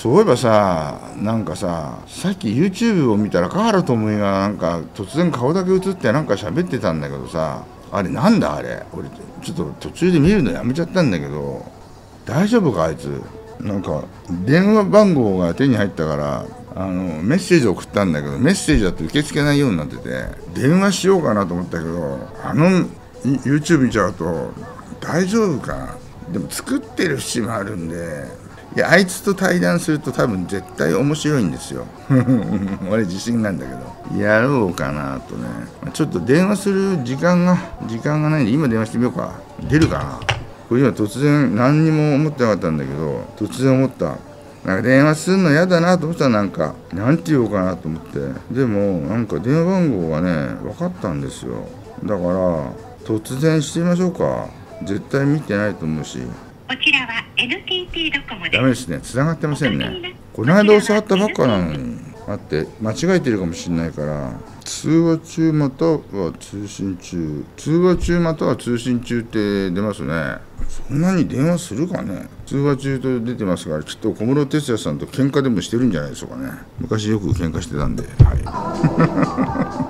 そういえばさなんかささっき YouTube を見たら華原朋美がなんか突然顔だけ映ってなんか喋ってたんだけどさあれなんだあれ？俺ちょっと途中で見るのやめちゃったんだけど大丈夫かあいつ？なんか電話番号が手に入ったからあのメッセージ送ったんだけどメッセージだと受け付けないようになってて電話しようかなと思ったけどあの YouTube 見ちゃうと大丈夫かでも作ってる節もあるんでいやあいつと対談すると多分絶対面白いんですよ。俺自信なんだけど。やろうかなとね。ちょっと電話する時間が時間がないんで今電話してみようか。出るかな。これ今突然何にも思ってなかったんだけど突然思った。なんか電話するの嫌だなと思ったらなんかなんて言おうかなと思って。でもなんか電話番号がね分かったんですよ。だから突然してみましょうか。絶対見てないと思うし。NTT ドコモダメですね。繋がってませんね。この間教わったばっかなのに。待って間違えてるかもしれないから。通話中または通信中。通話中または通信中って出ますね。そんなに電話するかね。通話中と出てますからきっと小室哲哉さんと喧嘩でもしてるんじゃないでしょうかね。昔よく喧嘩してたんで。はい